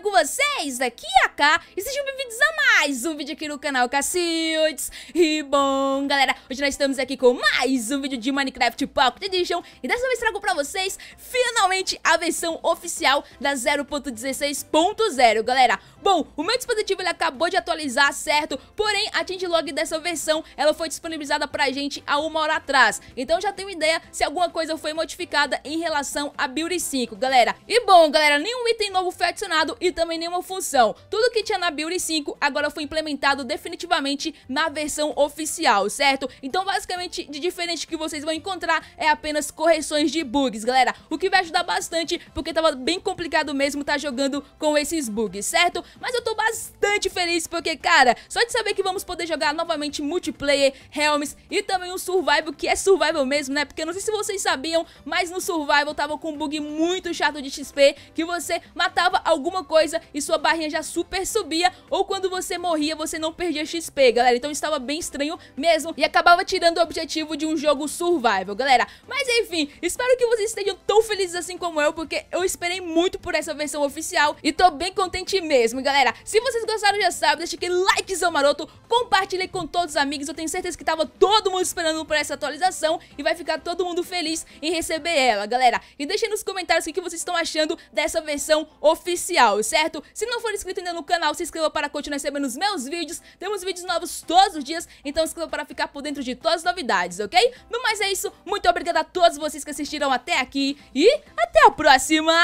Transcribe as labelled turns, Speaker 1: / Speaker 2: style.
Speaker 1: com vocês? Aqui é a K e sejam bem-vindos a mais um vídeo aqui no canal Cacildes E bom, galera, hoje nós estamos aqui com mais um vídeo de Minecraft Pocket Edition E dessa vez trago pra vocês, finalmente, a versão oficial da 0.16.0, galera Bom, o meu dispositivo ele acabou de atualizar, certo? Porém, a changelog dessa versão, ela foi disponibilizada pra gente há uma hora atrás Então já tenho ideia se alguma coisa foi modificada em relação a Build 5, galera E bom, galera, nenhum item novo foi adicionado e também nenhuma função. Tudo que tinha na Build 5 agora foi implementado definitivamente na versão oficial, certo? Então basicamente de diferente que vocês vão encontrar é apenas correções de bugs, galera. O que vai ajudar bastante porque tava bem complicado mesmo estar tá jogando com esses bugs, certo? Mas eu tô bastante feliz porque, cara, só de saber que vamos poder jogar novamente multiplayer, Helms e também um survival que é survival mesmo, né? Porque eu não sei se vocês sabiam, mas no survival tava com um bug muito chato de XP que você matava alguma coisa e sua barrinha já super subia, ou quando você morria você não perdia XP, galera. Então estava bem estranho mesmo e acabava tirando o objetivo de um jogo survival, galera. Mas enfim, espero que vocês estejam tão felizes assim como eu, porque eu esperei muito por essa versão oficial e tô bem contente mesmo, galera. Se vocês gostaram, já sabe, deixa aquele likezão maroto, compartilhe com todos os amigos, eu tenho certeza que tava todo mundo esperando por essa atualização e vai ficar todo mundo feliz em receber ela, galera. E deixem nos comentários o que vocês estão achando dessa versão oficial, certo? Se não for inscrito ainda no canal, se inscreva para continuar recebendo os meus vídeos. Temos vídeos novos todos os dias, então se inscreva para ficar por dentro de todas as novidades, ok? No mais é isso, muito obrigada a todos vocês que assistiram até aqui e até a próxima!